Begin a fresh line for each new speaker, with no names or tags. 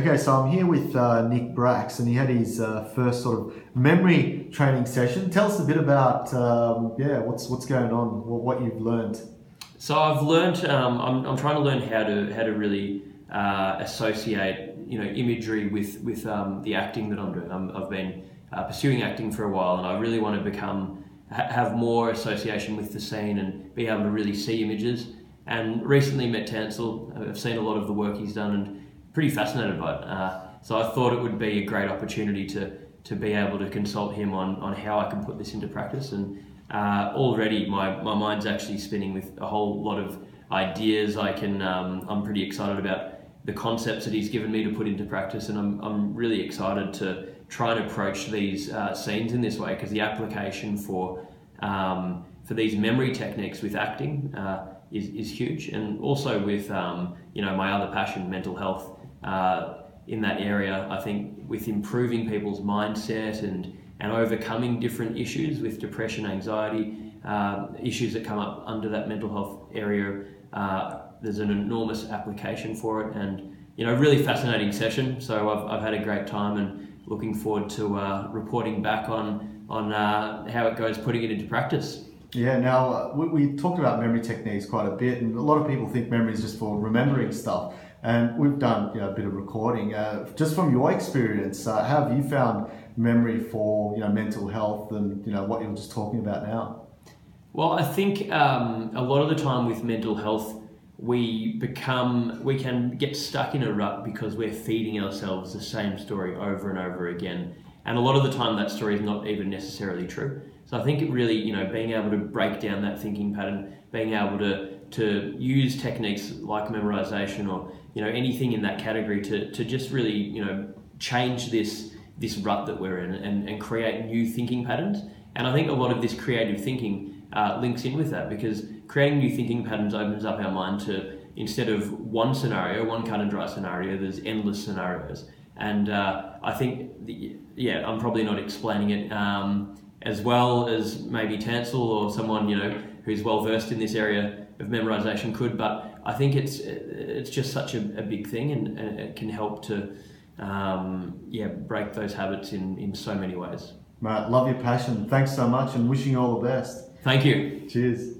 Okay, so I'm here with uh, Nick Bracks, and he had his uh, first sort of memory training session. Tell us a bit about um, yeah, what's what's going on, what, you've learned.
So I've learned. Um, I'm, I'm trying to learn how to how to really uh, associate you know imagery with with um, the acting that I'm doing. i have been uh, pursuing acting for a while, and I really want to become ha- have more association with the scene and be able to really see images. And recently met Tansel. I've seen a lot of the work he's done, and pretty fascinated by it. Uh, so I thought it would be a great opportunity to to be able to consult him on, on how I can put this into practice. And uh, already my, my mind's actually spinning with a whole lot of ideas. I can um, I'm pretty excited about the concepts that he's given me to put into practice, and I'm, I'm really excited to try and approach these uh, scenes in this way because the application for um, for these memory techniques with acting uh, is, is huge, and also with um, you know my other passion, mental health uh, in that area. I think with improving people's mindset and and overcoming different issues with depression, anxiety, uh, issues that come up under that mental health area. Uh, there's an enormous application for it, and you know, really fascinating session. So I've, I've had a great time, and looking forward to uh, reporting back on on uh, how it goes, putting it into practice.
Yeah, now uh, we, we, talked about memory techniques quite a bit, and a lot of people think memory is just for remembering stuff. And we've done you know, a bit of recording. Uh, just from your experience, uh, how have you found memory for you know mental health and you know what you were just talking about now?
Well, I think um, a lot of the time with mental health, we become we can get stuck in a rut because we're feeding ourselves the same story over and over again, and a lot of the time that story is not even necessarily true. So I think it really, you know, being able to break down that thinking pattern, being able to to use techniques like memorization or you know anything in that category to, to just really you know change this this rut that we're in and, and create new thinking patterns and i think a lot of this creative thinking uh, links in with that because creating new thinking patterns opens up our mind to instead of one scenario one cut and dry scenario there's endless scenarios and uh, i think the, yeah i'm probably not explaining it um, as well as maybe Tansel or someone you know who's well versed in this area of memorization could, but I think it's it's just such a, a big thing and, and, it can help to um, yeah break those habits in, in so many ways.
Matt, love your passion. Thanks so much and wishing you all the best.
Thank you.
Cheers.